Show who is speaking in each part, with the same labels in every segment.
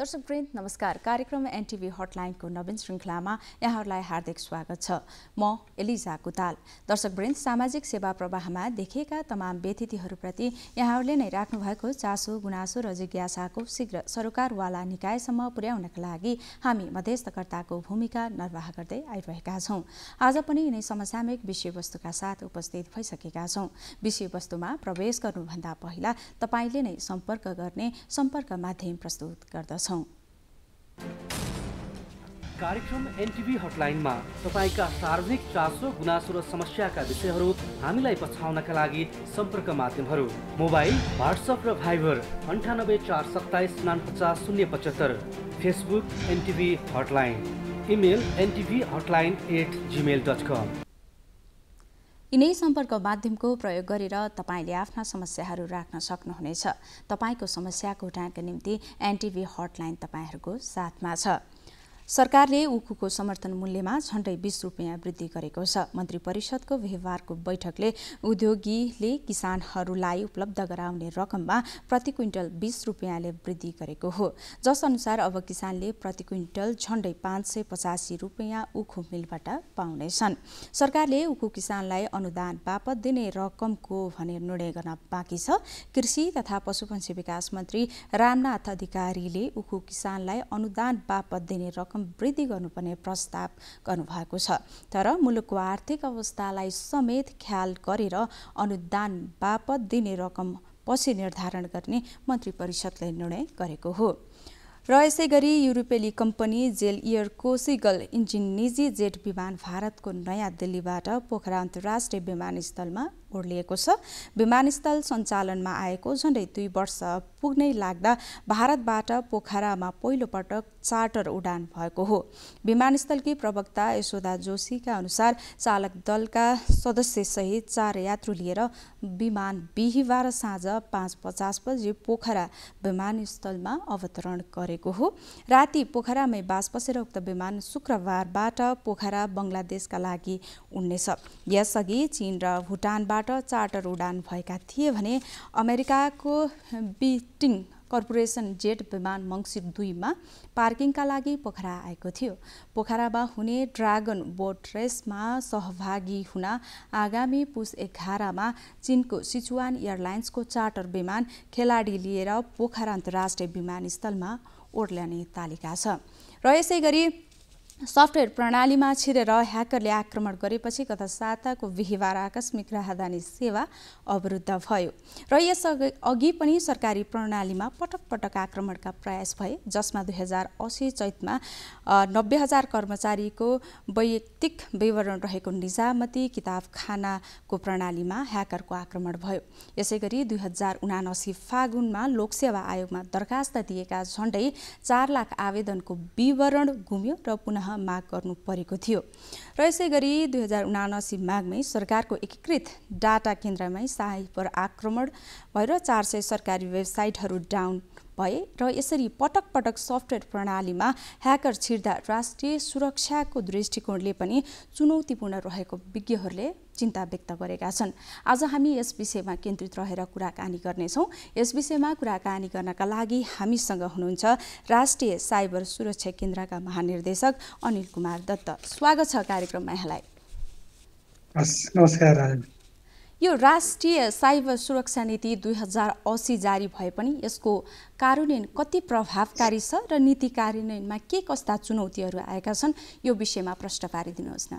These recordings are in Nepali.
Speaker 1: दर्शकवृन्द नमस्कार। कार्यक्रम एनटिभी हटलाइनको नवीन श्रृङ्खलामा यहाँहरूलाई हार्दिक स्वागत छ। म एलिजा कुताल। दर्शकवृन्द सामाजिक सेवा प्रवाहमा देखिएका तमाम व्यतिथिहरूप्रति यहाँहरूले नै राख्नुभएको चासो गुनासो र जिज्ञासाको शीघ्र सरोकारवाला निकायसम्म पुर्याउनका लागि हामी मध्यस्थकर्ताको भूमिका निर्वाह गर्दै आइरहेका छौँ। आज पनि यिनै समसामयिक विषयवस्तुका साथ उपस्थित भइसकेका छौँ। विषयवस्तुमा प्रवेश गर्नुभन्दा पहिला तपाईँले नै सम्पर्क गर्ने सम्पर्क माध्यम प्रस्तुत गर्दछौँ।
Speaker 2: कार्यक्रम एनटिभी हटलाइनमा तपाईँका सार्वजनिक चासो गुनासो र समस्याका विषयहरू हामीलाई पछाउनका लागि सम्पर्क माध्यमहरू। मोबाइल वाट्सएप र भाइबर अन्ठानब्बे चार सत्ताइस उनापचास शून्य पचहत्तर। Facebook NTV hotline. Email NTV hotline at Gmail dot com
Speaker 1: यिनै सम्पर्क माध्यमको प्रयोग गरेर तपाईँले आफ्ना समस्याहरू राख्न सक्नुहुनेछ। तपाईँको समस्याको उठानका निम्ति एनटिभी हटलाइन तपाईँहरूको साथमा छ। सरकारले उखुको समर्थन मूल्यमा झण्डै बीस रुपियाँ वृद्धि गरेको छ। मन्त्री परिषदको बिहिबारको बैठकले उद्योगीले किसानहरूलाई उपलब्ध गराउने रकममा प्रति क्विन्टल बीस रुपियाँले वृद्धि गरेको हो। जस अनुसार अब किसानले प्रति क्विन्टल झण्डै पाँच सय पचासी रुपियाँ उखु मिलबाट पाउनेछन्। सरकारले उखु किसानलाई अनुदान बापत दिने रकमको भने निर्णय गर्न बाँकी छ। कृषि तथा पशुपन्छी विकास मन्त्री रामनाथ अधिकारीले उखु किसानलाई अनुदान बापत दिने रकम वृद्धि गर्नुपर्ने प्रस्ताव गर्नुभएको छ। तर मुलुकको आर्थिक अवस्थालाई समेत ख्याल गरेर अनुदान बापत दिने रकम पछि निर्धारण गर्ने मन्त्री परिषदले निर्णय गरेको हो। र यसै गरी युरोपेली कम्पनी जेल इयर कोसिगल इन्जिन निजी जेट विमान भारतको नयाँ दिल्लीबाट पोखरा अन्तर्राष्ट्रिय विमानस्थलमा ओर्लिएको छ। विमानस्थल सञ्चालनमा आएको झन्डै दुई वर्ष पुग्नै लाग्दा भारतबाट पोखरामा पहिलो पटक चार्टर उडान भएको हो। विमानस्थलकी प्रवक्ता यशोदा जोशीका अनुसार चालक दलका सदस्यसहित चार यात्रु लिएर विमान बिहिबार साँझ पाँच पचास बजी पोखरा विमानस्थलमा अवतरण गरेको हो। राति पोखरामै बास बसेर उक्त विमान शुक्रबारबाट पोखरा बङ्गलादेशका लागि उड्नेछ। यसअघि चीन र भुटानबाट बाट चार्टर उडान भएका थिए भने अमेरिकाको बिटिङ कर्पोरेसन जेट विमान मङ्सिर दुईमा पार्किङका लागि पोखरा आएको थियो। पोखरामा हुने ड्रागन बोट रेसमा सहभागी हुन आगामी पुस एघारमा चीनको सिचुवान एयरलाइन्सको चार्टर विमान खेलाडी लिएर पोखरा अन्तर्राष्ट्रिय विमानस्थलमा ओर्ल्याउने तालिका छ। र यसै गरी सफ्टवेयर प्रणालीमा छिरेर ह्याकरले आक्रमण गरेपछि गत साताको बिहिबार आकस्मिक राहदानी सेवा अवरुद्ध भयो। र यस अघि पनि सरकारी प्रणालीमा पटक पटक आक्रमणका प्रयास भए जसमा दुई हजार असी चैतमा नब्बे हजार कर्मचारीको वैयक्तिक विवरण रहेको निजामती किताबखानाको प्रणालीमा ह्याकरको आक्रमण भयो। यसै गरी दुई हजार उनासी फागुनमा लोकसेवा आयोगमा दरखास्त दिएका झण्डै चार लाख आवेदनको विवरण गुम्यो र पुनः माग गर्नु परेको थियो। र यसै गरी दुई हजार उनासी माघमै सरकारको एकीकृत डाटा केन्द्रमै साइबर आक्रमण भएर चार सय सरकारी वेबसाइटहरू डाउन भए र यसरी पटक पटक सफ्टवेयर प्रणालीमा ह्याकर छिर्दा राष्ट्रिय सुरक्षाको दृष्टिकोणले पनि चुनौतीपूर्ण रहेको विज्ञहरूले चिन्ता व्यक्त गरेका छन्। आज हामी यस विषयमा केन्द्रित रहेर कुराकानी गर्नेछौँ। यस विषयमा कुराकानी गर्नका लागि हामीसँग हुनुहुन्छ राष्ट्रिय साइबर सुरक्षा केन्द्रका महानिर्देशक अनिल कुमार दत्त। स्वागत छ कार्यक्रममा यहाँलाई।
Speaker 3: नमस्कार
Speaker 1: यो राष्ट्रिय साइबर सुरक्षा नीति दुई हजार असी जारी भए पनि यसको कार्यान्वयन कति प्रभावकारी छ र नीति कार्यान्वयनमा के कस्ता चुनौतीहरू आएका छन् यो विषयमा प्रश्न पारिदिनुहोस् न।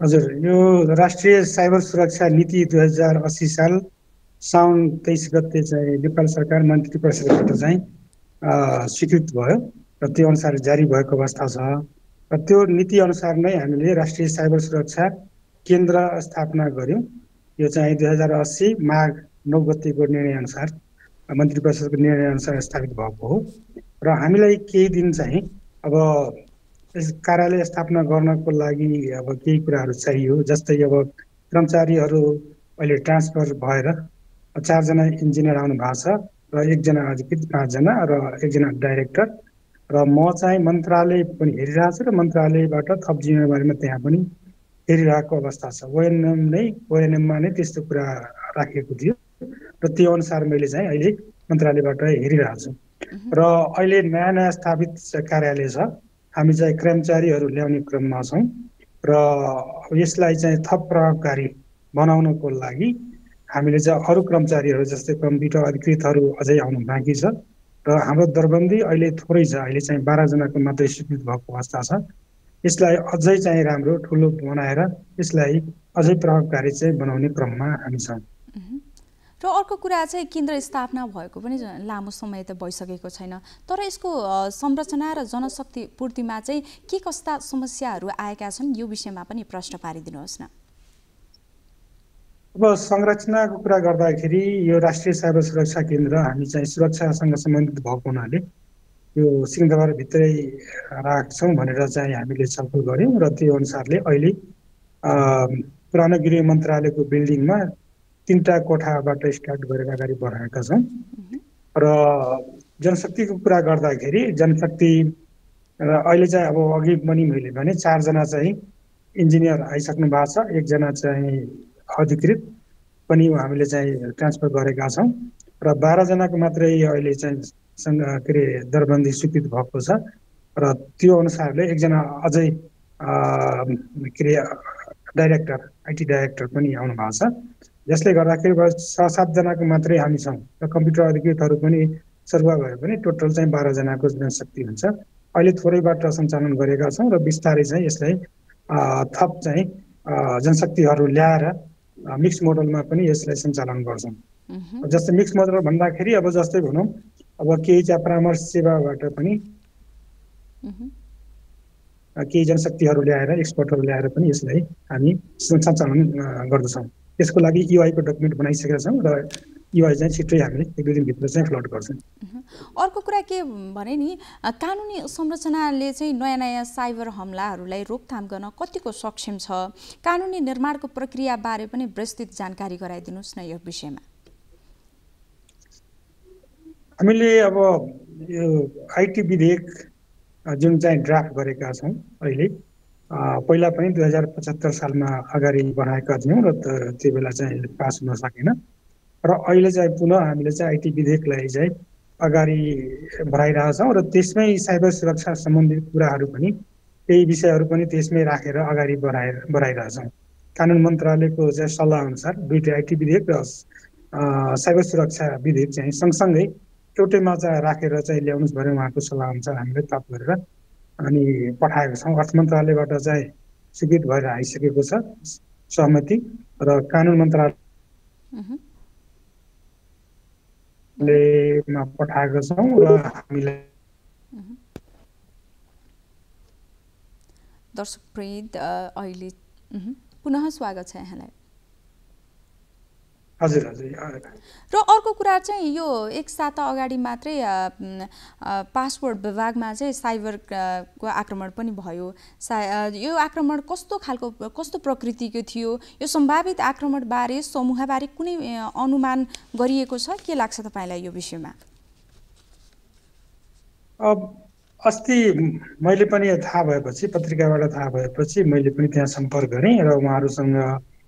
Speaker 3: हजुर यो राष्ट्रिय साइबर सुरक्षा नीति दुई हजार अस्सी साल साउन तेइस गते चाहिँ नेपाल सरकार मन्त्री परिषदबाट चाहिँ स्वीकृत भयो र त्यो अनुसार जारी भएको अवस्था छ। र त्यो नीति अनुसार नै हामीले राष्ट्रिय साइबर सुरक्षा केन्द्र स्थापना गऱ्यौँ यो चाहिँ दुई हजार अस्सी माघ नौ गतिको निर्णयअनुसार मन्त्री परिषदको निर्णयअनुसार स्थापित भएको हो। र हामीलाई केही दिन चाहिँ अब यस कार्यालय स्थापना गर्नको लागि अब केही कुराहरू चाहियो जस्तै अब कर्मचारीहरू अहिले ट्रान्सफर भएर चारजना इन्जिनियर आउनु भएको छ र एकजना अधिकृत पाँचजना र एकजना डाइरेक्टर। र म चाहिँ मन्त्रालय पनि हेरिरहेको छु र मन्त्रालयबाट थप जिम्मेवारीमा त्यहाँ पनि हेरिरहेको अवस्था छ। ओएनएम नै ओएनएममा नै त्यस्तो कुरा राखेको थियो। र त्यो अनुसार मैले चाहिँ अहिले मन्त्रालयबाट हेरिरहेको छु। र अहिले नयाँ नयाँ स्थापित कार्यालय छ। हामी चाहिँ कर्मचारीहरू ल्याउने क्रममा छौँ। र यसलाई चाहिँ थप प्रभावकारी बनाउनको लागि हामीले चाहिँ अरू कर्मचारीहरू जस्तै कम्प्युटर अधिकृतहरू अझै आउनु बाँकी छ। र हाम्रो दरबन्दी अहिले थोरै छ। अहिले चाहिँ बाह्रजनाको मात्रै स्वीकृत भएको अवस्था छ। यसलाई अझै चाहिँ राम्रो ठुलो बनाएर यसलाई अझै प्रभावकारी चाहिँ बनाउने क्रममा हामी छौँ।
Speaker 1: र अर्को कुरा चाहिँ केन्द्र स्थापना भएको पनि लामो समय त भइसकेको छैन। तर यसको संरचना र जनशक्ति पूर्तिमा चाहिँ के कस्ता समस्याहरू आएका छन् यो विषयमा पनि प्रश्न पारिदिनुहोस् न।
Speaker 3: अब संरचनाको कुरा गर्दाखेरि यो राष्ट्रिय साइबर सुरक्षा केन्द्र हामी चाहिँ सुरक्षासँग सम्बन्धित भएको हुनाले यो सिंहदरबारभित्रै राख्छौँ भनेर चाहिँ हामीले छलफल गऱ्यौँ र त्यो अनुसारले अहिले पुरानो गृह मन्त्रालयको बिल्डिङमा तिनवटा कोठाबाट स्टार्ट गरेर अगाडि बढाएका छौँ। र जनशक्तिको कुरा गर्दाखेरि जनशक्ति र अहिले चाहिँ अब अघि पनि मैले भने चारजना चाहिँ इन्जिनियर आइसक्नु भएको छ एकजना चाहिँ अधिकृत पनि हामीले चाहिँ ट्रान्सफर गरेका छौँ। र बाह्रजनाको मात्रै अहिले चाहिँ के अरे दरबन्दी स्वीकृत भएको छ र त्यो अनुसारले एकजना अझै के अरे डाइरेक्टर आइटी डाइरेक्टर पनि आउनु भएको छ। जसले गर्दाखेरि छ सातजनाको मात्रै हामी छौँ र कम्प्युटर अधिकृतहरू पनि सरुवा भए पनि टोटल चाहिँ बाह्रजनाको जनशक्ति हुन्छ। अहिले थोरैबाट सञ्चालन गरेका छौँ र बिस्तारै चाहिँ यसलाई थप चाहिँ जनशक्तिहरू ल्याएर मिक्स मोडलमा पनि यसलाई सञ्चालन गर्छौँ। जस्तै मिक्स मोडल भन्दाखेरि अब जस्तै भनौँ अब केही चाहिँ परामर्श सेवाबाट पनि केही जनशक्तिहरू ल्याएर एक्सपर्टहरू ल्याएर पनि यसलाई हामी सञ्चालन गर्दछौँ। त्यसको लागि युआईको डकुमेन्ट बनाइसकेका छौँ र युआई चाहिँ छिट्टै हामीले एक दुई दिनभित्र चाहिँ फ्लड गर्छौँ।
Speaker 1: अर्को कुरा के भने नि कानुनी संरचनाले चाहिँ नयाँ नयाँ साइबर हमलाहरूलाई रोकथाम गर्न कतिको सक्षम छ? कानुनी निर्माणको प्रक्रियाबारे पनि विस्तृत जानकारी गराइदिनुहोस् न यो विषयमा।
Speaker 3: हामीले अब यो आइटी विधेयक जुन चाहिँ ड्राफ्ट गरेका छौँ अहिले पहिला पनि दुई हजार पचहत्तर सालमा अगाडि बढाएका थियौँ र त्यो बेला चाहिँ पास हुन सकेन। र अहिले चाहिँ पुनः हामीले चाहिँ आइटी विधेयकलाई चाहिँ अगाडि बढाइरहेछौँ र त्यसमै साइबर सुरक्षा सम्बन्धित कुराहरू पनि केही विषयहरू पनि त्यसमै राखेर अगाडि बढाएर बढाइरहेछौँ कानुन मन्त्रालयको चाहिँ सल्लाह अनुसार दुइटै आइटी विधेयक र साइबर सुरक्षा विधेयक चाहिँ सँगसँगै एउटैमा चाहिँ राखेर चाहिँ ल्याउनुहोस् भनेर उहाँको सल्लाह अनुसार हामीले प्राप्त गरेर अनि पठाएको छौँ। अर्थ मन्त्रालयबाट चाहिँ स्वीकृत भएर आइसकेको छ। सहमति र कानुन मन्त्रालयमा पठाएको छौँ र हामीलाई
Speaker 1: दर्शक प्रेत अहिले पुनः स्वागत छ यहाँलाई।
Speaker 3: हजुर हजुर।
Speaker 1: र अर्को कुरा चाहिँ यो एक साता अगाडि मात्रै पासपोर्ट विभागमा चाहिँ साइबरको आक्रमण पनि भयो। सा यो आक्रमण कस्तो खालको कस्तो प्रकृतिको थियो? यो सम्भावित आक्रमणबारे समूहबारे कुनै अनुमान गरिएको छ? के लाग्छ तपाईँलाई यो विषयमा?
Speaker 3: अब अस्ति मैले पनि थाहा भएपछि पत्रिकाबाट थाहा भएपछि मैले पनि त्यहाँ सम्पर्क गरेँ र उहाँहरूसँग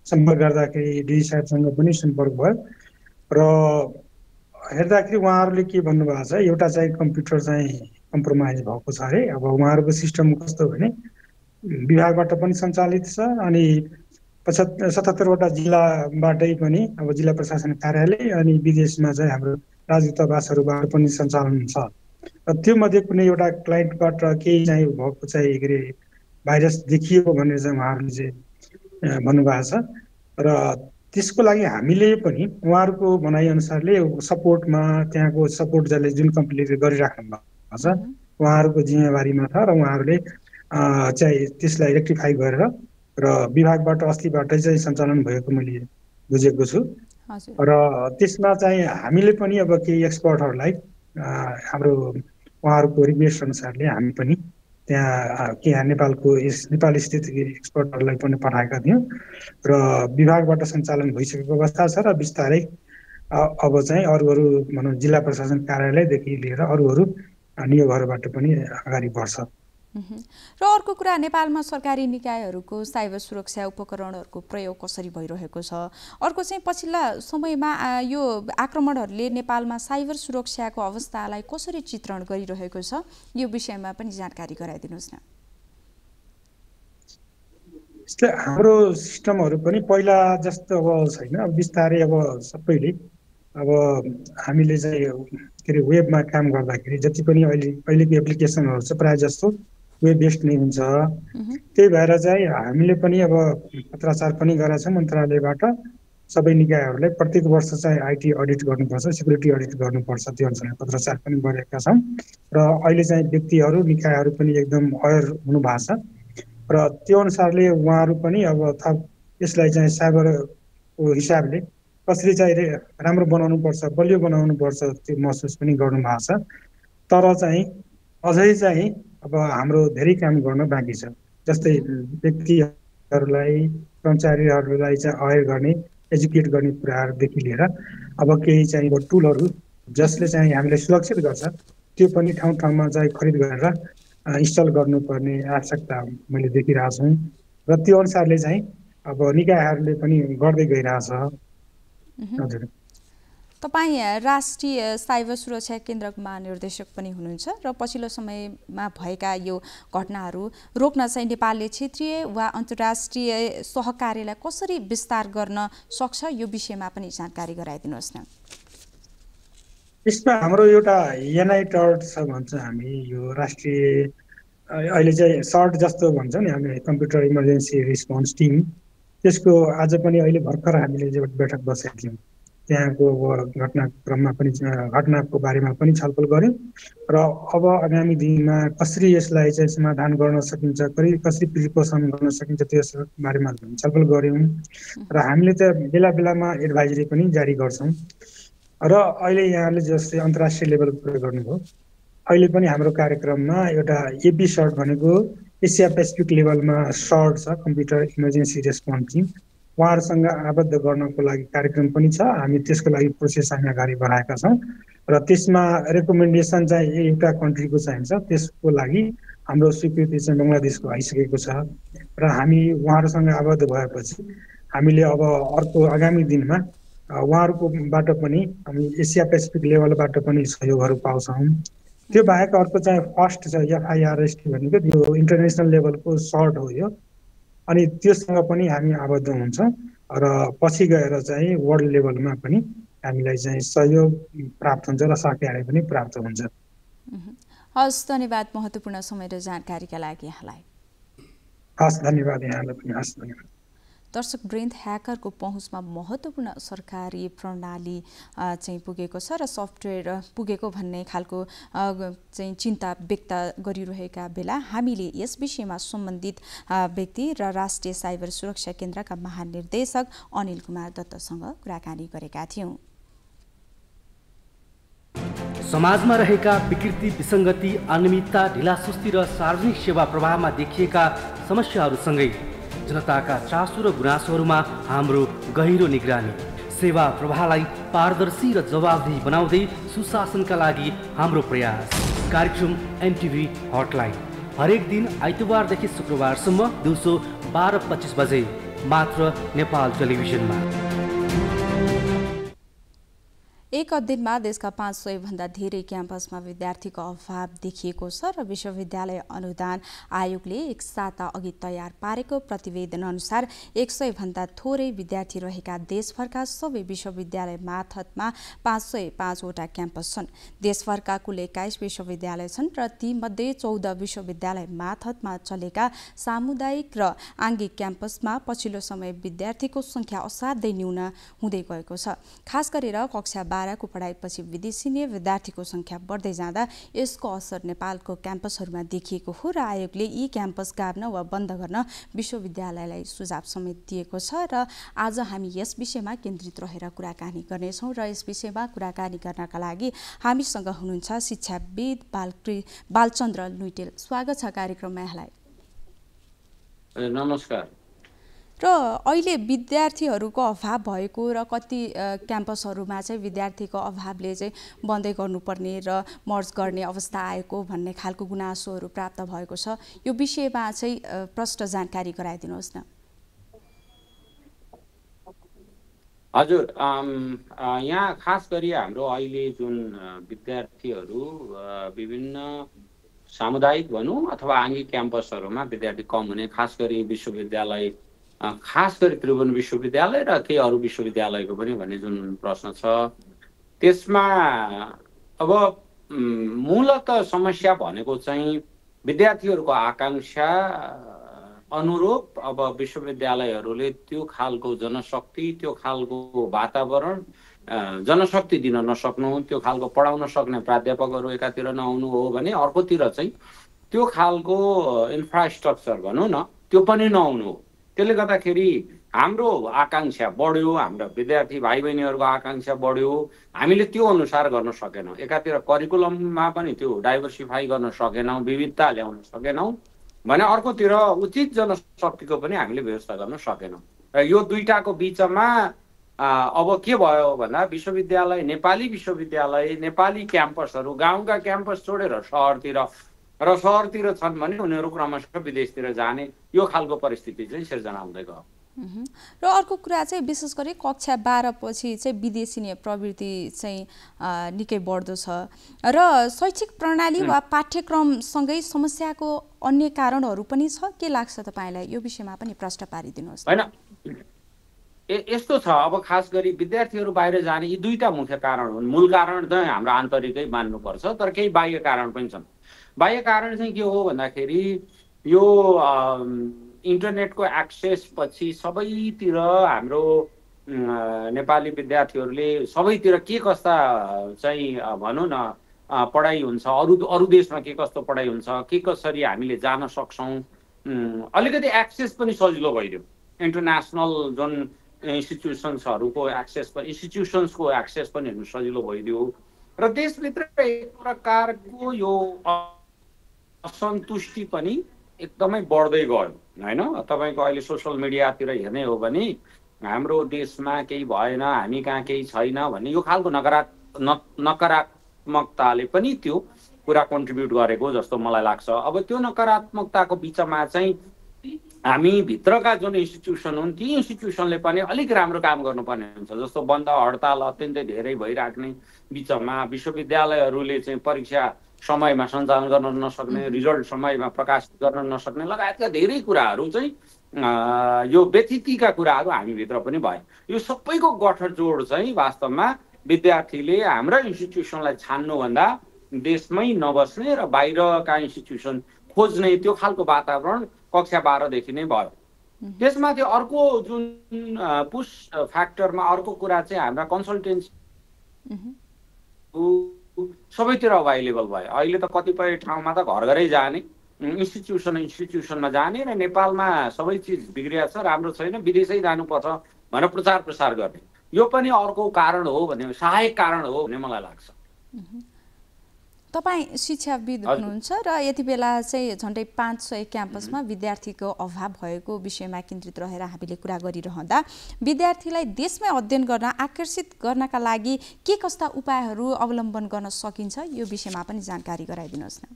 Speaker 3: सम्पर्क गर्दाखेरि डिजी साहेबसँग पनि सम्पर्क भयो। र हेर्दाखेरि उहाँहरूले के भन्नुभएको छ एउटा चाहिँ कम्प्युटर चाहिँ कम्प्रोमाइज भएको छ अरे। अब उहाँहरूको सिस्टम कस्तो भने विभागबाट पनि सञ्चालित छ अनि पचहत्तर सतहत्तरवटा जिल्लाबाटै पनि अब जिल्ला प्रशासन कार्यालय अनि विदेशमा चाहिँ हाम्रो राजदूतावासहरूबाट पनि सञ्चालन छ। र त्यो मध्ये कुनै एउटा क्लाइन्टबाट केही चाहिँ भएको चाहिँ के अरे भाइरस देखियो भनेर चाहिँ उहाँहरूले चाहिँ भन्नुभएको छ। र त्यसको लागि हामीले पनि उहाँहरूको भनाइअनुसारले सपोर्टमा त्यहाँको सपोर्ट जसले जुन कम्पनीले गरिराख्नु भएको छ उहाँहरूको जिम्मेवारीमा छ र उहाँहरूले चाहिँ त्यसलाई रेक्टिफाई गरेर र विभागबाट अस्तिबाटै चाहिँ सञ्चालन भएको मैले बुझेको छु। र त्यसमा चाहिँ हामीले पनि अब केही एक्सपर्टहरूलाई हाम्रो उहाँहरूको रिक्वेस्ट अनुसारले हामी पनि त्यहाँ यहाँ नेपालको यस नेपाल स्थित एक्सपर्टहरूलाई पनि पठाएका थियौँ। र विभागबाट सञ्चालन भइसकेको अवस्था छ र बिस्तारै अब चाहिँ अरू अरू भनौँ जिल्ला प्रशासन कार्यालयदेखि लिएर अरू अरू नियोगहरूबाट पनि अगाडि बढ्छ।
Speaker 1: र अर्को कुरा नेपालमा सरकारी निकायहरूको साइबर सुरक्षा उपकरणहरूको प्रयोग कसरी भइरहेको छ? अर्को चाहिँ पछिल्ला समयमा यो आक्रमणहरूले नेपालमा साइबर सुरक्षाको अवस्थालाई कसरी चित्रण गरिरहेको छ? यो विषयमा पनि जानकारी गराइदिनुहोस् न।
Speaker 3: हाम्रो सिस्टमहरू पनि पहिला जस्तो अब छैन। अब बिस्तारै अब सबैले अब हामीले चाहिँ के अरे वेबमा काम गर्दाखेरि जति पनि अहिले अहिलेको एप्लिकेसनहरू छ प्रायः जस्तो बेस्ड नै हुन्छ त्यही भएर चाहिँ हामीले पनि अब पत्राचार पनि गरेका छौँ मन्त्रालयबाट। सबै निकायहरूलाई प्रत्येक वर्ष चाहिँ आइटी अडिट गर्नुपर्छ सिक्युरिटी अडिट गर्नुपर्छ त्यो अनुसार पत्राचार पनि गरेका छौँ। र अहिले चाहिँ व्यक्तिहरू निकायहरू पनि एकदम अवेर हुनु भएको छ। र त्यो अनुसारले उहाँहरू पनि अब थप यसलाई चाहिँ साइबरको हिसाबले कसरी चाहिँ राम्रो बनाउनु पर्छ बलियो बनाउनु पर्छ त्यो महसुस पनि गर्नु भएको छ। तर चाहिँ अझै चाहिँ अब हाम्रो धेरै काम गर्न बाँकी छ। जस्तै व्यक्तिहरूलाई कर्मचारीहरूलाई चाहिँ अवेर गर्ने एजुकेट गर्ने कुराहरूदेखि लिएर अब केही चाहिँ टुलहरू जसले चाहिँ हामीलाई सुरक्षित गर्छ त्यो पनि ठाउँ ठाउँमा चाहिँ खरिद गरेर इन्स्टल गर्नुपर्ने आवश्यकता मैले देखिरहेको छु। र त्यो अनुसारले चाहिँ अब निकायहरूले पनि गर्दै गइरहेछ।
Speaker 1: हजुर। तपाईँ राष्ट्रिय साइबर सुरक्षा केन्द्रको महानिर्देशक पनि हुनुहुन्छ र पछिल्लो समयमा भएका यो घटनाहरू रोक्न चाहिँ नेपालले क्षेत्रीय वा अन्तर्राष्ट्रिय सहकार्यलाई कसरी विस्तार गर्न सक्छ यो विषयमा पनि जानकारी गराइदिनुहोस् न।
Speaker 3: यसमा हाम्रो एउटा टर्ट छ भन्छ हामी यो राष्ट्रिय अहिले चाहिँ सर्ट जस्तो भन्छ नि हामी कम्प्युटर इमर्जेन्सी रिस्पोन्स टिम। त्यसको आज पनि अहिले भर्खर हामीले बैठक बसेका थियौँ। त्यहाँको घटनाक्रममा पनि घटनाको बारेमा पनि छलफल गऱ्यौँ। र अब आगामी दिनमा कसरी यसलाई चाहिँ समाधान गर्न सकिन्छ कसरी कसरी प्रिकसन गर्न सकिन्छ त्यस बारेमा छलफल गऱ्यौँ। र हामीले त बेला बेलामा एडभाइजरी पनि जारी गर्छौँ। र अहिले यहाँले जस्तै अन्तर्राष्ट्रिय लेभल कुरा गर्नुभयो अहिले पनि हाम्रो कार्यक्रममा एउटा एपी सर्ट भनेको एसिया पेसिफिक लेभलमा सर्ट छ कम्प्युटर इमर्जेन्सी रेस्पोन्स टिम। उहाँहरूसँग आबद्ध गर्नको लागि कार्यक्रम पनि छ। हामी त्यसको लागि प्रोसेस हामी अगाडि बढाएका छौँ। र त्यसमा रेकमेन्डेसन चाहिँ एउटा कन्ट्रीको चाहिन्छ। त्यसको लागि हाम्रो स्वीकृति चाहिँ बङ्गलादेशको आइसकेको छ। र हामी उहाँहरूसँग आबद्ध भएपछि हामीले अब अर्को आगामी दिनमा उहाँहरूकोबाट पनि हामी एसिया पेसिफिक लेभलबाट पनि सहयोगहरू पाउँछौँ। त्यो बाहेक अर्को चाहिँ फर्स्ट छ एफआइआरएसटी भनेको यो इन्टरनेसनल लेभलको सर्ट हो यो। अनि त्योसँग पनि हामी आबद्ध हुन्छौँ। र पछि गएर चाहिँ वर्ल्ड लेभलमा पनि हामीलाई चाहिँ सहयोग प्राप्त हुन्छ र सहकार्य पनि प्राप्त हुन्छ।
Speaker 1: हस् धन्यवाद महत्त्वपूर्ण समय र जानकारीका लागि यहाँलाई।
Speaker 3: हस् धन्यवाद यहाँलाई पनि। हस् धन्यवाद।
Speaker 1: दर्शक वृन्द ह्याकरको पहुँचमा महत्त्वपूर्ण सरकारी प्रणाली चाहिँ पुगेको छ र सफ्टवेयर पुगेको भन्ने खालको चाहिँ चिन्ता व्यक्त गरिरहेका बेला हामीले यस विषयमा सम्बन्धित व्यक्ति र राष्ट्रिय साइबर सुरक्षा केन्द्रका महानिर्देशक अनिल कुमार दत्तसँग कुराकानी गरेका थियौँ।
Speaker 2: समाजमा रहेका विकृति विसङ्गति अनियमितता ढिलासुस्ती र सार्वजनिक सेवा प्रवाहमा देखिएका समस्याहरूसँगै जनताका चासो र गुनासोहरूमा हाम्रो गहिरो निगरानी। सेवा प्रवाहलाई पारदर्शी र जवाबदेही बनाउँदै सुशासनका लागि हाम्रो प्रयास। कार्यक्रम एमटिभी हटलाइन। हरेक दिन आइतबारदेखि शुक्रबारसम्म दिउँसो बाह्र पच्चिस बजे मात्र नेपाल टेलिभिजनमा।
Speaker 1: एक अध्ययनमा देशका पाँच सयभन्दा धेरै क्याम्पसमा विद्यार्थीको अभाव देखिएको छ र विश्वविद्यालय अनुदान आयोगले एक साता अघि तयार पारेको प्रतिवेदन अनुसार एक सयभन्दा थोरै विद्यार्थी रहेका देशभरका सबै विश्वविद्यालय माथतमा पाँच सय पाँचवटा क्याम्पस छन्। देशभरका कुल एक्काइस विश्वविद्यालय छन् र तीमध्ये चौध विश्वविद्यालय माथतमा चलेका सामुदायिक र आङ्गिक क्याम्पसमा पछिल्लो समय विद्यार्थीको सङ्ख्या असाध्यै न्यून हुँदै गएको छ। खास गरेर कक्षा बाह्रको पढाइपछि विदेशी विद्यार्थीको सङ्ख्या बढ्दै जाँदा यसको असर नेपालको क्याम्पसहरूमा देखिएको हो र आयोगले यी क्याम्पस गाभ्न वा बन्द गर्न विश्वविद्यालयलाई सुझाव समेत दिएको छ र आज हामी यस विषयमा केन्द्रित रहेर कुराकानी गर्नेछौँ र यस विषयमा कुराकानी गर्नका लागि हामीसँग हुनुहुन्छ शिक्षाविद बालकृ बालचन्द्र लुइटेल। स्वागत छ कार्यक्रममा यहाँलाई।
Speaker 4: नमस्कार।
Speaker 1: र अहिले विद्यार्थीहरूको अभाव भएको र कति क्याम्पसहरूमा चाहिँ विद्यार्थीको अभावले चाहिँ बन्दै गर्नुपर्ने र मर्ज गर्ने अवस्था आएको भन्ने खालको गुनासोहरू प्राप्त भएको छ। यो विषयमा चाहिँ प्रष्ट जानकारी गराइदिनुहोस् न।
Speaker 4: हजुर यहाँ खास गरी हाम्रो अहिले जुन विद्यार्थीहरू विभिन्न सामुदायिक भनौँ अथवा आङ्गिक क्याम्पसहरूमा विद्यार्थी कम हुने खास गरी विश्वविद्यालय खास गरी त्रिभुवन विश्वविद्यालय र केही अरू विश्वविद्यालयको पनि भन्ने जुन प्रश्न छ त्यसमा अब मूलत समस्या भनेको चाहिँ विद्यार्थीहरूको आकाङ्क्षा अनुरूप अब विश्वविद्यालयहरूले त्यो खालको जनशक्ति त्यो खालको वातावरण जनशक्ति दिन नसक्नु त्यो खालको पढाउन सक्ने प्राध्यापकहरू एकातिर नआउनु हो भने अर्कोतिर चाहिँ त्यो खालको इन्फ्रास्ट्रक्चर भनौँ न त्यो पनि नआउनु हो। त्यसले गर्दाखेरि हाम्रो आकाङ्क्षा बढ्यो हाम्रो विद्यार्थी भाइ बहिनीहरूको आकाङ्क्षा बढ्यो। हामीले त्यो अनुसार गर्न सकेनौँ। एकातिर करिकुलममा पनि त्यो डाइभर्सिफाई गर्न सकेनौँ विविधता ल्याउन सकेनौँ भने अर्कोतिर उचित जनशक्तिको पनि हामीले व्यवस्था गर्न सकेनौँ। र यो दुइटाको बिचमा अब के भयो भन्दा विश्वविद्यालय नेपाली विश्वविद्यालय नेपाली क्याम्पसहरू गाउँका क्याम्पस छोडेर सहरतिर र सहरतिर छन् भने उनीहरू क्रमशः विदेशतिर जाने यो खालको परिस्थिति चाहिँ सिर्जना हुँदै गयो
Speaker 1: र अर्को कुरा चाहिँ विशेष गरी कक्षा बाह्र पछि चाहिँ विदेशी प्रवृत्ति चाहिँ निकै बढ्दो छ। र शैक्षिक प्रणाली वा पाठ्यक्रमसँगै समस्याको अन्य कारणहरू पनि छ? के लाग्छ तपाईँलाई? यो विषयमा पनि प्रश्न पारिदिनुहोस्।
Speaker 4: होइन। यस्तो छ। अब खास गरी विद्यार्थीहरू बाहिर जाने यी दुईवटा मुख्य कारण हुन्। मूल कारण चाहिँ हाम्रो आन्तरिकै मान्नुपर्छ तर केही बाह्य कारण पनि छन्। बाह्य कारण चाहिँ के हो भन्दाखेरि यो इन्टरनेटको एक्सेस पछि सबैतिर हाम्रो नेपाली विद्यार्थीहरूले सबैतिर के कस्ता चाहिँ भनौँ न पढाइ हुन्छ अरू अरू देशमा के कस्तो पढाइ हुन्छ के कसरी हामीले जान सक्छौँ अलिकति एक्सेस पनि सजिलो भइदियो। इन्टरनेसनल जुन इन्स्टिट्युसन्सहरूको एक्सेस पनि इन्स्टिट्युसन्सको एक्सेस पनि हेर्नु सजिलो भइदियो। र त्यसभित्र एक प्रकारको यो असन्तुष्टि पनि एकदमै बढ्दै गयो होइन? तपाईँको अहिले सोसियल मिडियातिर हेर्ने हो भने हाम्रो देशमा केही भएन हामी कहाँ केही छैन भन्ने यो खालको नकारा नकारात्मकताले पनि त्यो कुरा कन्ट्रिब्युट गरेको जस्तो मलाई लाग्छ। अब त्यो नकारात्मकताको बिचमा चाहिँ हामी भित्रका जुन इन्स्टिट्युसन हुन् ती इन्स्टिट्युसनले पनि अलिक राम्रो काम गर्नुपर्ने हुन्छ जस्तो बन्द हडताल अत्यन्तै धेरै भइराख्ने बिचमा विश्वविद्यालयहरूले चाहिँ परीक्षा समयमा सञ्चालन गर्न नसक्ने रिजल्ट समयमा प्रकाशित गर्न नसक्ने लगायतका धेरै कुराहरू चाहिँ यो व्यतिथिका कुराहरू हामीभित्र पनि भयो। यो सबैको गठजोड चाहिँ वास्तवमा विद्यार्थीले हाम्रा इन्स्टिट्युसनलाई छान्नुभन्दा देशमै नबस्ने र बाहिरका इन्स्टिट्युसन खोज्ने त्यो खालको वातावरण कक्षा बाह्रदेखि नै भयो। त्यसमाथि अर्को जुन पुस फ्याक्टरमा अर्को कुरा चाहिँ हाम्रा कन्सल्टेन्सी सबैतिर अभाइलेबल भयो। अहिले त कतिपय ठाउँमा त घर घरै जाने इन्स्टिट्युसन इन्स्टिट्युसनमा जाने र नेपालमा सबै चिज बिग्रिया छ राम्रो छैन विदेशै जानुपर्छ भनेर प्रचार प्रसार गर्ने। यो पनि अर्को कारण हो भन्ने सहायक कारण हो भन्ने मलाई लाग्छ।
Speaker 1: तपाईँ शिक्षाविद हुनुहुन्छ र यति बेला चाहिँ झन्डै पाँच सय क्याम्पसमा विद्यार्थीको अभाव भएको विषयमा केन्द्रित रहेर हामीले कुरा गरिरहँदा विद्यार्थीलाई देशमै अध्ययन गर्न आकर्षित गर्नका लागि के कस्ता उपायहरू अवलम्बन गर्न सकिन्छ यो विषयमा पनि जानकारी गराइदिनुहोस् न।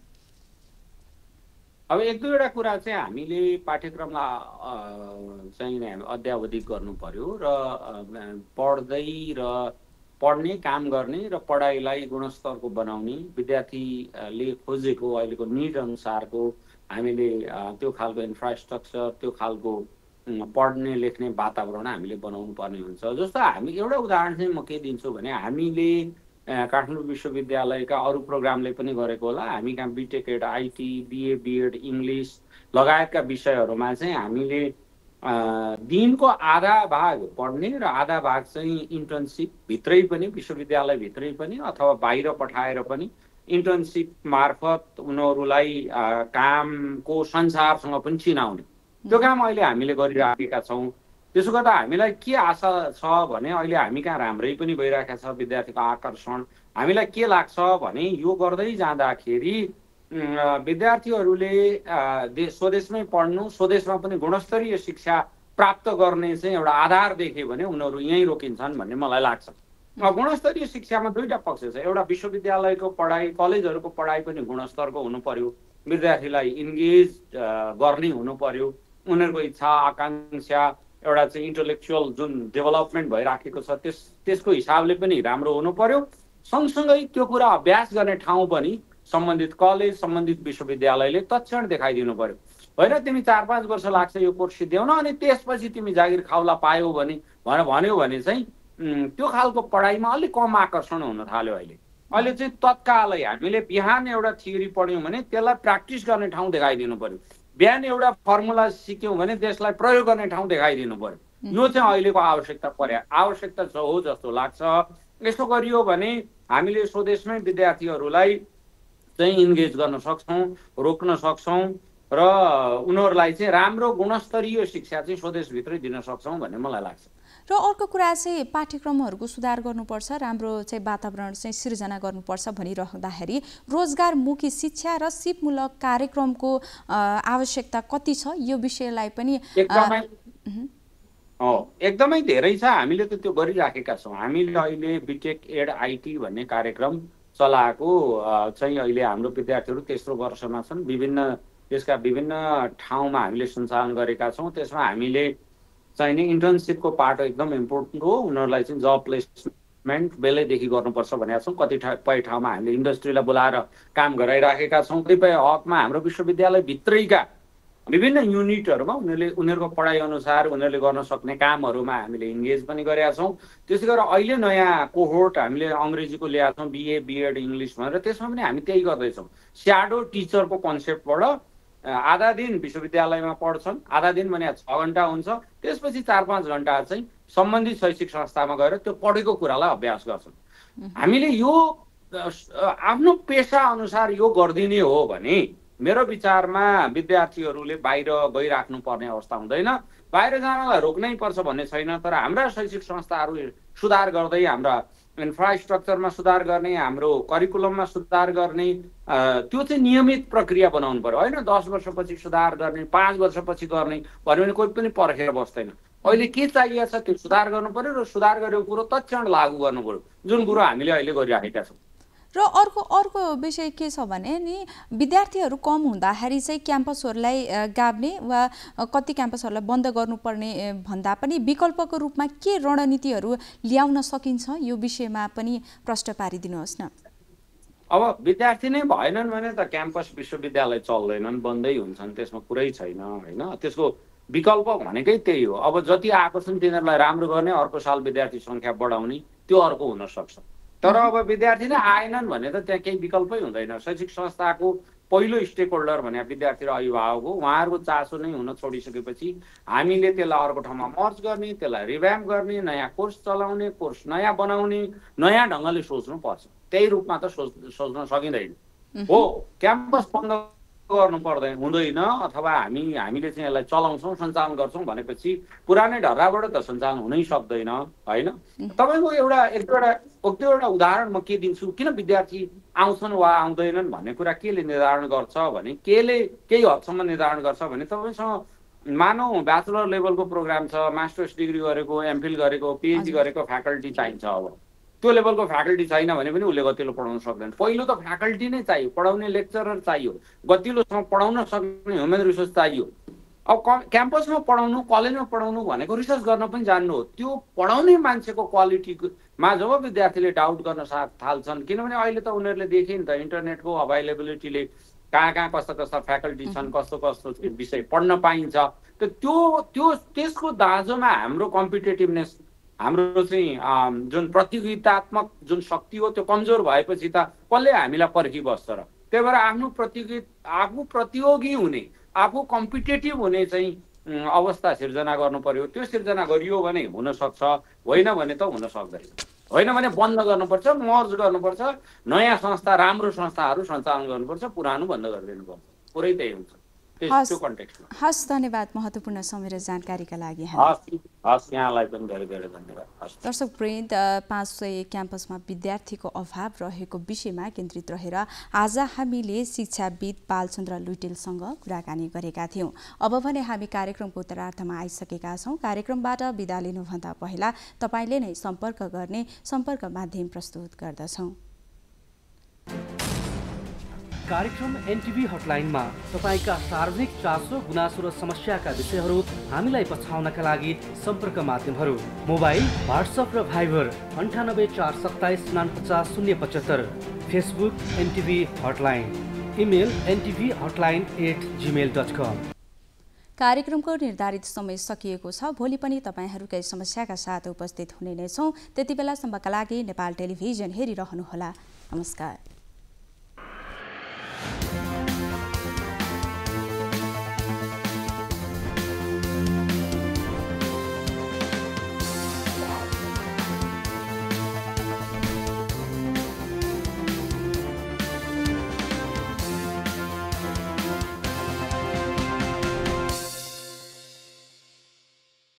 Speaker 4: अब एक दुईवटा कुरा चाहिँ हामीले पाठ्यक्रमलाई चाहिँ अध्यावधिक गर्नु पर्यो र पढ्दै र पढ्ने काम गर्ने र पढाइलाई गुणस्तरको बनाउने विद्यार्थीले खोजेको अहिलेको निड अनुसारको हामीले त्यो खालको इन्फ्रास्ट्रक्चर त्यो खालको पढ्ने लेख्ने वातावरण हामीले बनाउनु पर्ने हुन्छ। जस्तो हामी एउटा उदाहरण चाहिँ म के दिन्छु भने हामीले काठमाडौँ विश्वविद्यालयका अरू प्रोग्रामले पनि गरेको होला। हामी कहाँ BTech and IT BA BEd English लगायतका विषयहरूमा चाहिँ हामीले दिनको आधा भाग पढ्ने र आधा भाग चाहिँ इन्टर्नसिप भित्रै पनि विश्वविद्यालयभित्रै पनि अथवा बाहिर पठाएर पनि इन्टर्नसिप मार्फत उनीहरूलाई कामको संसारसँग पनि चिनाउने। त्यो काम अहिले हामीले गरिराखेका छौँ। त्यसो गर्दा हामीलाई के आशा छ भने अहिले हामी कहाँ राम्रै पनि भइरहेको छ विद्यार्थीको आकर्षण। हामीलाई के लाग्छ भने यो गर्दै जाँदाखेरि विद्यार्थीहरूले देश स्वदेशमै पढ्नु स्वदेशमा पनि गुणस्तरीय शिक्षा प्राप्त गर्ने चाहिँ एउटा आधार देख्यो भने उनीहरू यहीँ रोकिन्छन् भन्ने मलाई लाग्छ। गुणस्तरीय शिक्षामा दुईवटा पक्ष छ। एउटा विश्वविद्यालयको पढाइ कलेजहरूको पढाइ पनि गुणस्तरको हुनु पर्यो। विद्यार्थीलाई इन्गेज गर्ने हुनु पर्यो। उनीहरूको इच्छा आकाङ्क्षा एउटा चाहिँ इन्टलेक्चुअल जुन डेभलपमेन्ट भइराखेको छ त्यस त्यसको हिसाबले पनि राम्रो हुनु पर्यो। सँगसँगै त्यो कुरा अभ्यास गर्ने ठाउँ पनि सम्बन्धित कलेज सम्बन्धित विश्वविद्यालयले तत्क्षण देखाइदिनु पर्यो। होइन तिमी चार पाँच वर्ष लाग्छ यो कोर्स सिद्ध्याउन अनि त्यसपछि तिमी जागिर खाउला पायौ भने भनेर भन्यो भने चाहिँ त्यो खालको पढाइमा अलिक कम आकर्षण हुन थाल्यो अहिले। अहिले चाहिँ तत्कालै हामीले बिहान एउटा थियोरी पढ्यौँ भने त्यसलाई प्र्याक्टिस गर्ने ठाउँ देखाइदिनु पर्यो। बिहान एउटा फर्मुला सिक्यौँ भने त्यसलाई प्रयोग गर्ने ठाउँ देखाइदिनु पर्यो। यो चाहिँ अहिलेको आवश्यकता पर्या आवश्यकता छ हो जस्तो लाग्छ। यसो गरियो भने हामीले स्वदेशमै विद्यार्थीहरूलाई चाहिँ इन्गेज गर्न सक्छौँ रोक्न सक्छौँ र उनीहरूलाई चाहिँ राम्रो गुणस्तरीय शिक्षा चाहिँ स्वदेशभित्रै दिन सक्छौँ भन्ने मलाई लाग्छ।
Speaker 1: र अर्को कुरा चाहिँ पाठ्यक्रमहरूको सुधार गर्नुपर्छ राम्रो चाहिँ वातावरण चाहिँ सिर्जना गर्नुपर्छ भनिरहँदाखेरि रोजगारमुखी शिक्षा र सिपमूलक कार्यक्रमको आवश्यकता कति छ? यो विषयलाई पनि
Speaker 4: एकदमै धेरै छ। हामीले त त्यो गरिराखेका छौँ। हामीले अहिले बिटेक एड आइटी भन्ने कार्यक्रम चलाएको चाहिँ अहिले हाम्रो विद्यार्थीहरू तेस्रो वर्षमा छन्। विभिन्न त्यसका विभिन्न ठाउँमा हामीले सञ्चालन गरेका छौँ। त्यसमा हामीले चाहिने इन्टर्नसिपको पार्ट एकदम इम्पोर्टेन्ट हो। उनीहरूलाई चाहिँ जब प्लेसमेन्ट बेलैदेखि गर्नुपर्छ भनेका छौँ। कतिपय ठाउँमा हामीले इन्डस्ट्रीलाई बोलाएर काम गराइराखेका छौँ। कतिपय हकमा हाम्रो विश्वविद्यालयभित्रैका विभिन्न युनिटहरूमा उनीहरूले उनीहरूको पढाइअनुसार उनीहरूले गर्न सक्ने कामहरूमा हामीले इन्गेज पनि गरेका छौँ। त्यसै गरेर अहिले नयाँ कोहोर्ट हामीले अङ्ग्रेजीको ल्याएको छौँ बिए बिएड इङ्ग्लिस भनेर। त्यसमा पनि हामी त्यही गर्दैछौँ। स्याडो टिचरको कन्सेप्टबाट आधा दिन विश्वविद्यालयमा पढ्छन्। आधा दिन भने छ घन्टा हुन्छ। त्यसपछि चार पाँच घन्टा चाहिँ सम्बन्धित शैक्षिक संस्थामा गएर त्यो पढेको कुरालाई अभ्यास गर्छन्। हामीले यो आफ्नो पेसा अनुसार यो गरिदिने हो भने मेरो विचारमा विद्यार्थीहरूले बाहिर गइराख्नु पर्ने अवस्था हुँदैन। बाहिर जानलाई रोक्नै पर्छ भन्ने छैन तर हाम्रा शैक्षिक संस्थाहरू सुधार गर्दै हाम्रा इन्फ्रास्ट्रक्चरमा सुधार गर्ने हाम्रो करिकुलममा सुधार गर्ने त्यो चाहिँ नियमित प्रक्रिया बनाउनु पऱ्यो होइन दस वर्षपछि सुधार गर्ने पाँच वर्षपछि गर्ने भन्यो भने कोही पनि पर्खेर बस्दैन। अहिले के चाहिएको छ त्यो सुधार गर्नु पऱ्यो र सुधार गरेको कुरो तत्क्षण लागू गर्नु पऱ्यो जुन कुरो हामीले अहिले गरिराखेका छौँ।
Speaker 1: र अर्को अर्को विषय के छ भने नि विद्यार्थीहरू कम हुँदाखेरि चाहिँ क्याम्पसहरूलाई गाभ्ने वा कति क्याम्पसहरूलाई बन्द गर्नुपर्ने भन्दा पनि विकल्पको रूपमा के रणनीतिहरू ल्याउन सकिन्छ यो विषयमा पनि प्रश्न पारिदिनुहोस् न।
Speaker 4: अब विद्यार्थी नै भएनन् भने त क्याम्पस विश्वविद्यालय चल्दैनन् बन्दै हुन्छन् त्यसमा कुरै छैन होइन? त्यसको विकल्प भनेकै त्यही हो। अब जति आएको छन् तिनीहरूलाई राम्रो गर्ने अर्को साल विद्यार्थी सङ्ख्या बढाउने त्यो अर्को हुनसक्छ। तर अब विद्यार्थी नै आएनन् भने त त्यहाँ केही विकल्पै हुँदैन। शैक्षिक संस्थाको पहिलो स्टेक होल्डर भने विद्यार्थी र अभिभावक हो। उहाँहरूको चासो नै हुन छोडिसकेपछि हामीले त्यसलाई अर्को ठाउँमा मर्च गर्ने त्यसलाई रिभ्याम गर्ने नयाँ कोर्स चलाउने कोर्स नयाँ बनाउने नयाँ ढङ्गले सोच्नु पर्छ। त्यही रूपमा त सोच सोच्न सकिँदैन। हो क्याम्पस बन्द गर्नु पर्दैन हुँदैन अथवा हामी हामीले चाहिँ यसलाई चलाउँछौँ सञ्चालन गर्छौँ भनेपछि पुरानै ढर्राबाट त सञ्चालन हुनै सक्दैन होइन? तपाईँको एउटा एक दुईवटा एक दुईवटा उदाहरण म के दिन्छु? किन विद्यार्थी आउँछन् वा आउँदैनन् भन्ने कुरा केले निर्धारण गर्छ भने केले केही हदसम्म निर्धारण गर्छ भने तपाईँसँग मानौ ब्याचलर लेभलको प्रोग्राम छ मास्टर्स डिग्री गरेको एमफिल गरेको पिएचडी गरेको फ्याकल्टी चाहिन्छ अब। त्यो लेभलको फ्याकल्टी छैन भने पनि उसले गतिलो पढाउन सक्दैन। पहिलो त फ्याकल्टी नै चाहियो पढाउने लेक्चरर चाहियो गतिलोसँग पढाउन सक्ने ह्युमन रिसोर्स चाहियो। अब क्याम्पसमा पढाउनु कलेजमा पढाउनु भनेको रिसर्च गर्न पनि जान्नु हो। त्यो पढाउने मान्छेको क्वालिटीमा जब विद्यार्थीले डाउट गर्न सा थाल्छन् किनभने अहिले त उनीहरूले देखे नि त इन्टरनेटको अभाइलेबिलिटीले कहाँ कहाँ कस्ता कस्ता फ्याकल्टी छन् कस्तो कस्तो विषय पढ्न पाइन्छ। त त्यो त्यो त्यसको दाँजोमा हाम्रो कम्पिटेटिभनेस हाम्रो चाहिँ जुन प्रतियोगितात्मक जुन शक्ति हो त्यो कमजोर भएपछि त कसले हामीलाई पर्खिबस्छ र? त्यही भएर आफ्नो प्रतियोगि आफू प्रतियोगी हुने आफू कम्पिटेटिभ हुने चाहिँ अवस्था सिर्जना गर्नु पर्यो। त्यो सिर्जना गरियो भने हुनसक्छ होइन भने त हुन सक्दैन होइन भने बन्द गर्नुपर्छ मर्ज गर्नुपर्छ नयाँ संस्था राम्रो संस्थाहरू सञ्चालन गर्नुपर्छ पुरानो बन्द गरिदिनुपर्छ। पुरै त्यही हुन्छ।
Speaker 1: हस् धन्यवाद महत्त्वपूर्ण समय र जानकारीका लागि हामी।
Speaker 4: हस् हस् यहाँलाई पनि धेरै धेरै धन्यवाद। हस्
Speaker 1: दर्शक वृन्द पाँच सय क्याम्पसमा विद्यार्थीको अभाव रहेको विषयमा केन्द्रित रहेर आज हामीले शिक्षाविद बालचन्द्र लुइटेलसँग कुराकानी गरेका थियौँ। अब भने हामी कार्यक्रमको उत्तरार्थमा आइसकेका छौँ। कार्यक्रमबाट बिदा लिनुभन्दा पहिला तपाईँले नै सम्पर्क गर्ने सम्पर्क माध्यम प्रस्तुत गर्दछौँ।
Speaker 2: कार्यक्रम एनटिभी हटलाइनमा तपाईँका सार्वजनिक चासो गुनासो र समस्याका विषयहरू हामीलाई पछाउनका लागि सम्पर्क माध्यमहरू मोबाइल वाट्सएप र भाइबर अन्ठानब्बे चार सत्ताइस उनापचास शून्य पचहत्तर Facebook NTV hotline email NTV hotline at Gmail dot com.
Speaker 1: कार्यक्रमको निर्धारित समय सकिएको छ। भोलि पनि तपाईँहरूकै समस्याका साथ उपस्थित हुने नै छौँ। त्यति बेलासम्मका लागि नेपाल टेलिभिजन हेरिरहनुहोला। नमस्कार।